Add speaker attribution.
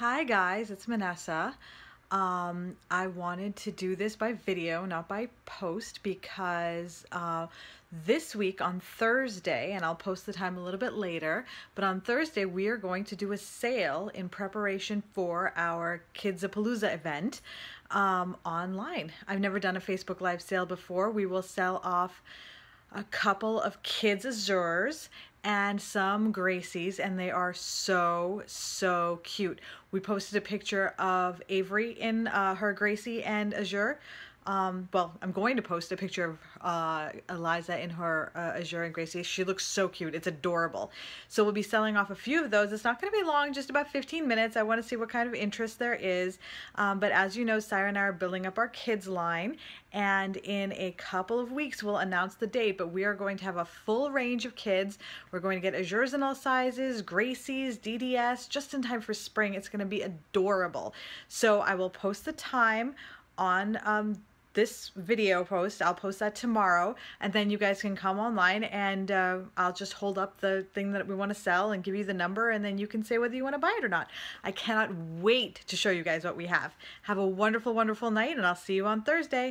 Speaker 1: Hi guys, it's Manessa. Um, I wanted to do this by video, not by post, because uh, this week on Thursday, and I'll post the time a little bit later, but on Thursday we are going to do a sale in preparation for our Kidsapalooza event um, online. I've never done a Facebook Live sale before. We will sell off a couple of kids Azures and some Gracies and they are so so cute. We posted a picture of Avery in uh, her Gracie and Azure um, well, I'm going to post a picture of uh, Eliza in her uh, Azure and Gracie. She looks so cute. It's adorable. So we'll be selling off a few of those. It's not going to be long, just about 15 minutes. I want to see what kind of interest there is. Um, but as you know, Syra and I are building up our kids line. And in a couple of weeks, we'll announce the date. But we are going to have a full range of kids. We're going to get Azures in all sizes, Gracies, DDS, just in time for spring. It's going to be adorable. So I will post the time on um, this video post. I'll post that tomorrow and then you guys can come online and uh, I'll just hold up the thing that we want to sell and give you the number and then you can say whether you want to buy it or not. I cannot wait to show you guys what we have. Have a wonderful, wonderful night and I'll see you on Thursday.